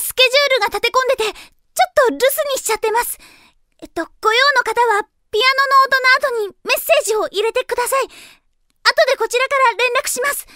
スケジュールが立て込んでて、ちょっと留守にしちゃってます。えっと、ご用の方は、ピアノの音の後にメッセージを入れてください。後でこちらから連絡します。